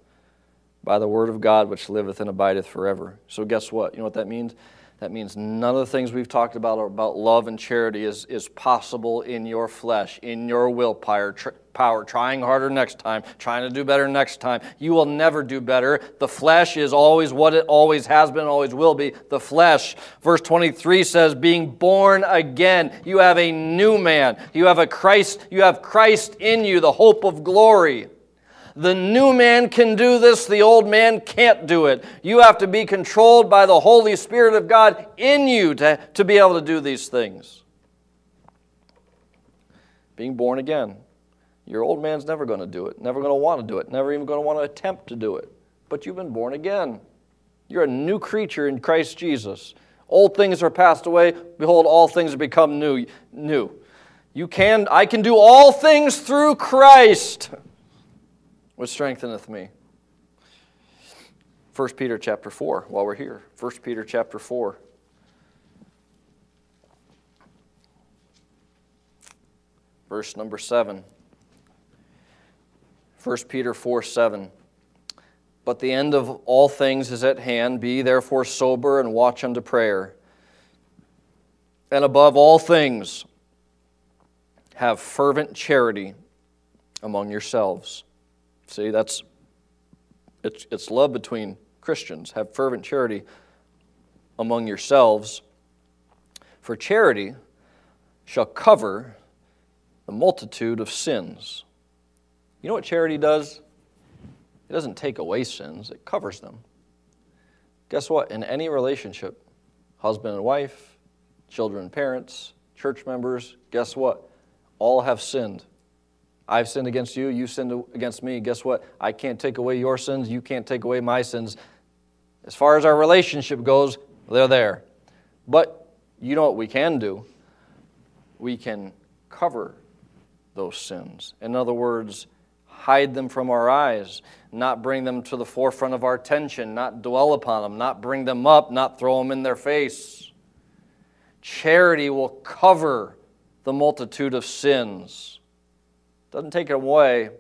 by the word of God which liveth and abideth forever. So, guess what? You know what that means? That means none of the things we've talked about about love and charity is, is possible in your flesh, in your willpower, tr- power, trying harder next time, trying to do better next time. You will never do better. The flesh is always what it always has been, always will be. The flesh. Verse 23 says, being born again. You have a new man. You have a Christ, you have Christ in you, the hope of glory. The new man can do this, the old man can't do it. You have to be controlled by the Holy Spirit of God in you to, to be able to do these things. Being born again. Your old man's never going to do it, never going to want to do it, never even going to want to attempt to do it. But you've been born again. You're a new creature in Christ Jesus. Old things are passed away. Behold, all things have become new. New. You can, I can do all things through Christ which strengtheneth me. 1 Peter chapter 4, while we're here. 1 Peter chapter 4. Verse number 7. 1 Peter 4 7. but the end of all things is at hand. Be therefore sober and watch unto prayer. And above all things, have fervent charity among yourselves. See, that's it's, it's love between Christians. Have fervent charity among yourselves. For charity shall cover the multitude of sins. You know what charity does? It doesn't take away sins, it covers them. Guess what? In any relationship, husband and wife, children and parents, church members, guess what? All have sinned. I've sinned against you, you sinned against me. Guess what? I can't take away your sins, you can't take away my sins. As far as our relationship goes, they're there. But you know what we can do? We can cover those sins. In other words, hide them from our eyes, not bring them to the forefront of our attention, not dwell upon them, not bring them up, not throw them in their face. Charity will cover the multitude of sins. Doesn't take it away,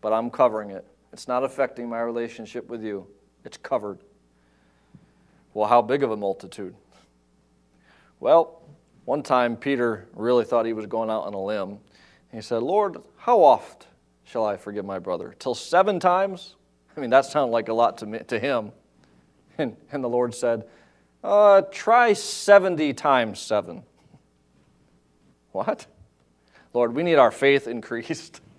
but I'm covering it. It's not affecting my relationship with you. It's covered. Well, how big of a multitude? Well, one time Peter really thought he was going out on a limb. He said, Lord, how oft shall I forgive my brother? Till seven times? I mean, that sounded like a lot to, me, to him. And, and the Lord said, uh, Try 70 times seven. What? Lord, we need our faith increased.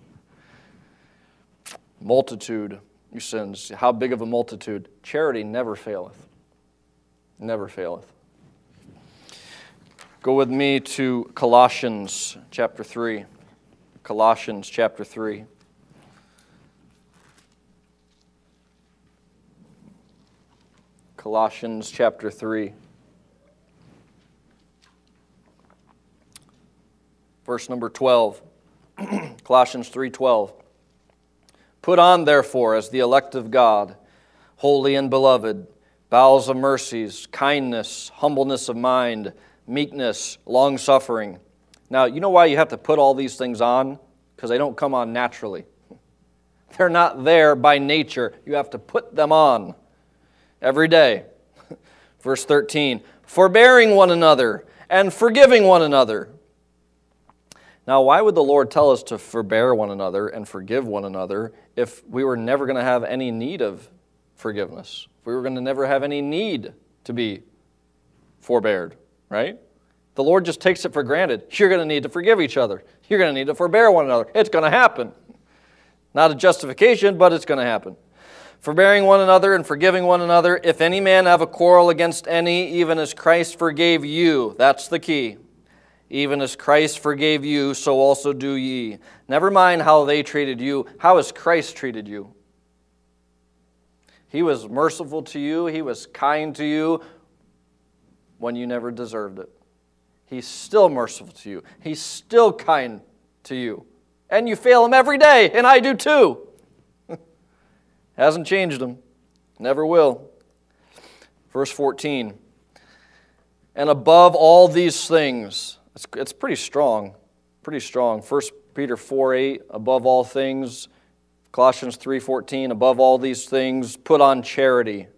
multitude, you sins. How big of a multitude? Charity never faileth. Never faileth. Go with me to Colossians chapter 3. Colossians chapter 3. Colossians chapter 3. Verse number 12. Colossians 3:12. Put on therefore as the elect of God, holy and beloved, bowels of mercies, kindness, humbleness of mind, meekness, long-suffering. Now, you know why you have to put all these things on? Because they don't come on naturally. They're not there by nature. You have to put them on every day. Verse 13 forbearing one another and forgiving one another. Now, why would the Lord tell us to forbear one another and forgive one another if we were never going to have any need of forgiveness? If we were going to never have any need to be forbeared, right? The Lord just takes it for granted. You're going to need to forgive each other. You're going to need to forbear one another. It's going to happen. Not a justification, but it's going to happen forbearing one another and forgiving one another. If any man have a quarrel against any, even as Christ forgave you, that's the key. Even as Christ forgave you, so also do ye. Never mind how they treated you. How has Christ treated you? He was merciful to you, He was kind to you when you never deserved it. He's still merciful to you, He's still kind to you. And you fail Him every day, and I do too. Hasn't changed Him, never will. Verse 14. And above all these things, it's, it's pretty strong, pretty strong. 1 Peter 4 8, above all things. Colossians 3:14 above all these things put on charity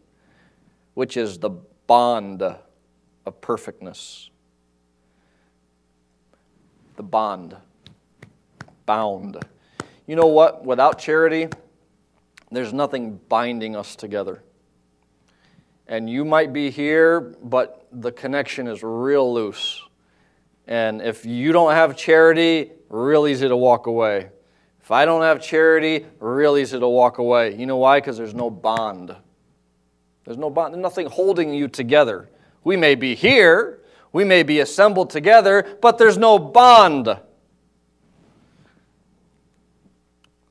which is the bond of perfectness the bond bound you know what without charity there's nothing binding us together. And you might be here, but the connection is real loose. And if you don't have charity, real easy to walk away. If I don't have charity, real easy to walk away. You know why? Because there's no bond. There's no bond. There's nothing holding you together. We may be here, we may be assembled together, but there's no bond.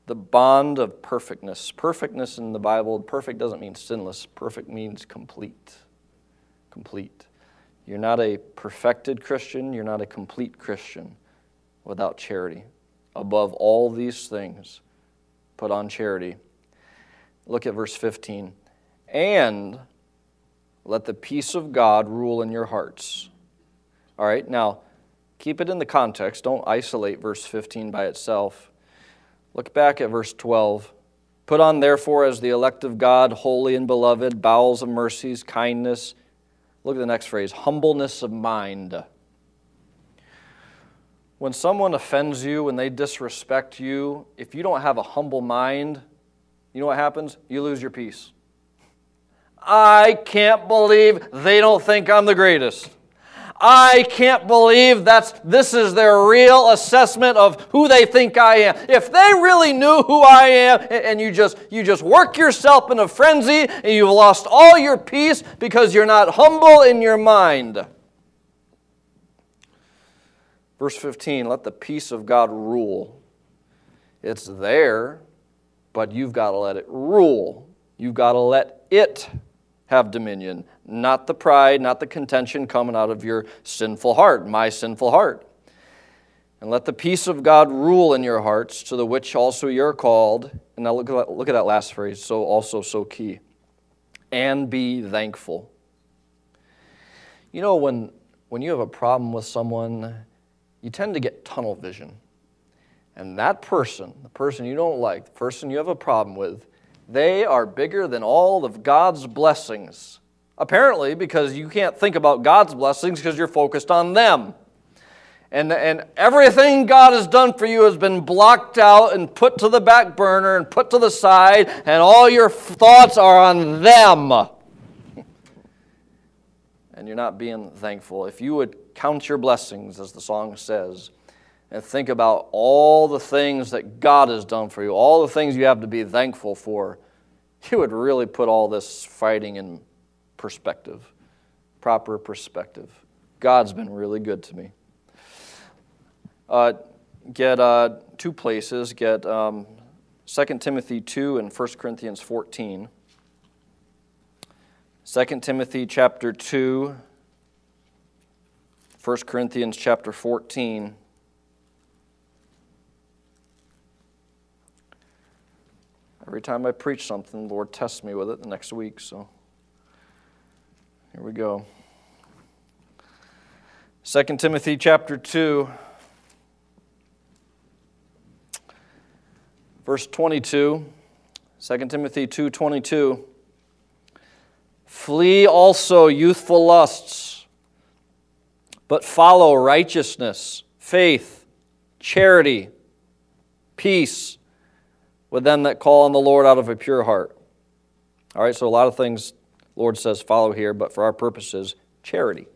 the bond of perfectness. Perfectness in the Bible, perfect doesn't mean sinless, perfect means complete. Complete. You're not a perfected Christian, you're not a complete Christian without charity. Above all these things, put on charity. Look at verse 15. And let the peace of God rule in your hearts. All right, now keep it in the context. Don't isolate verse 15 by itself. Look back at verse 12. Put on, therefore, as the elect of God, holy and beloved, bowels of mercies, kindness. Look at the next phrase humbleness of mind. When someone offends you, when they disrespect you, if you don't have a humble mind, you know what happens? You lose your peace. I can't believe they don't think I'm the greatest. I can't believe that's this is their real assessment of who they think I am. If they really knew who I am and you just you just work yourself in a frenzy and you've lost all your peace because you're not humble in your mind. Verse 15, let the peace of God rule. It's there, but you've got to let it rule. You've got to let it have dominion, not the pride, not the contention coming out of your sinful heart, my sinful heart. And let the peace of God rule in your hearts, to the which also you're called. And now look at that, look at that last phrase, so also so key. And be thankful. You know, when, when you have a problem with someone, you tend to get tunnel vision. And that person, the person you don't like, the person you have a problem with, they are bigger than all of God's blessings. Apparently, because you can't think about God's blessings because you're focused on them. And, and everything God has done for you has been blocked out and put to the back burner and put to the side, and all your thoughts are on them. and you're not being thankful. If you would count your blessings, as the song says, and think about all the things that God has done for you, all the things you have to be thankful for, you would really put all this fighting in perspective, proper perspective. God's been really good to me. Uh, get uh, two places. Get um, 2 Timothy 2 and 1 Corinthians 14. 2 Timothy chapter 2, 1 Corinthians chapter 14. Every time I preach something, the Lord tests me with it the next week. So here we go. 2 Timothy chapter 2, verse 22. 2 Timothy 2:22 Flee also youthful lusts but follow righteousness faith charity peace with them that call on the Lord out of a pure heart. All right, so a lot of things Lord says follow here, but for our purposes, charity.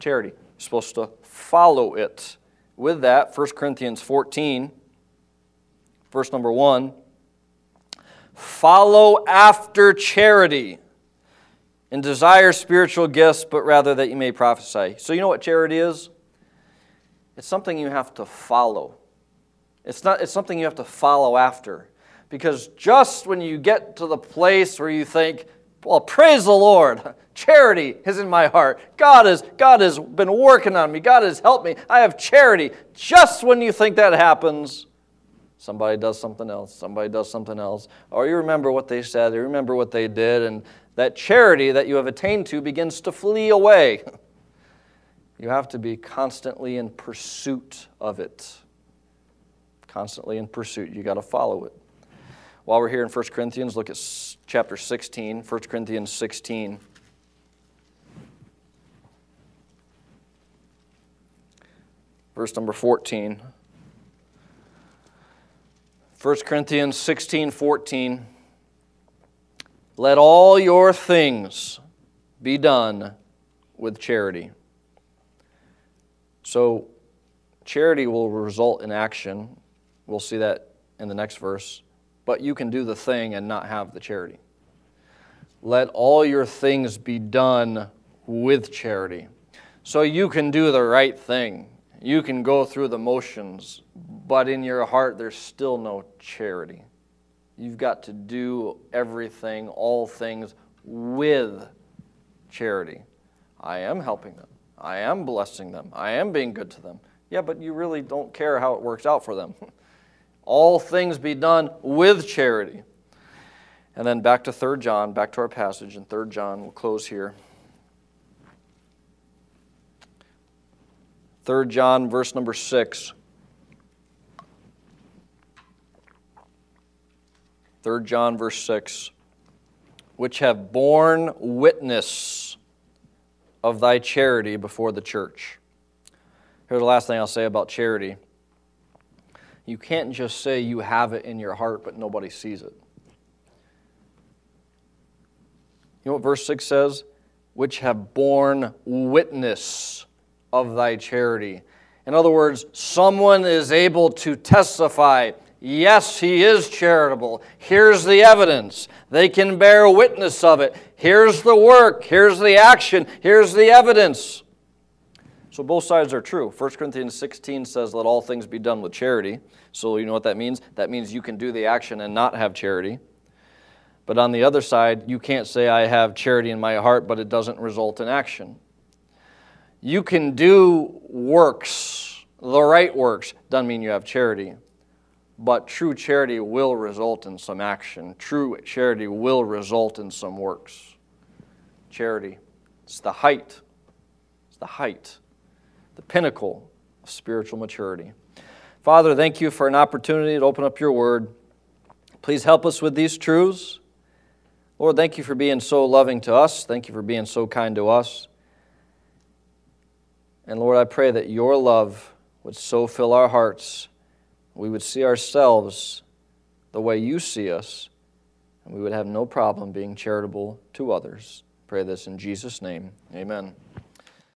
Charity. You're supposed to follow it. With that, 1 Corinthians 14, verse number 1 follow after charity and desire spiritual gifts, but rather that you may prophesy. So, you know what charity is? It's something you have to follow. It's, not, it's something you have to follow after. Because just when you get to the place where you think, well, praise the Lord, charity is in my heart. God, is, God has been working on me. God has helped me. I have charity. Just when you think that happens, somebody does something else. Somebody does something else. Or you remember what they said, you remember what they did, and that charity that you have attained to begins to flee away. You have to be constantly in pursuit of it. Constantly in pursuit. You got to follow it. While we're here in 1 Corinthians, look at chapter 16, 1 Corinthians 16. Verse number 14. 1 Corinthians 16, 14. Let all your things be done with charity. So, charity will result in action. We'll see that in the next verse but you can do the thing and not have the charity. Let all your things be done with charity. So you can do the right thing. You can go through the motions, but in your heart there's still no charity. You've got to do everything, all things with charity. I am helping them. I am blessing them. I am being good to them. Yeah, but you really don't care how it works out for them. all things be done with charity. And then back to 3 John, back to our passage in 3 John. We'll close here. 3 John, verse number 6. 3 John, verse 6, which have borne witness of thy charity before the church. Here's the last thing I'll say about charity. You can't just say you have it in your heart, but nobody sees it. You know what verse 6 says? Which have borne witness of thy charity. In other words, someone is able to testify, yes, he is charitable. Here's the evidence. They can bear witness of it. Here's the work. Here's the action. Here's the evidence. So both sides are true. 1 Corinthians 16 says, Let all things be done with charity. So you know what that means? That means you can do the action and not have charity. But on the other side, you can't say, I have charity in my heart, but it doesn't result in action. You can do works, the right works, doesn't mean you have charity. But true charity will result in some action. True charity will result in some works. Charity, it's the height, it's the height, the pinnacle of spiritual maturity. Father, thank you for an opportunity to open up your word. Please help us with these truths. Lord, thank you for being so loving to us. Thank you for being so kind to us. And Lord, I pray that your love would so fill our hearts, we would see ourselves the way you see us, and we would have no problem being charitable to others. Pray this in Jesus' name. Amen.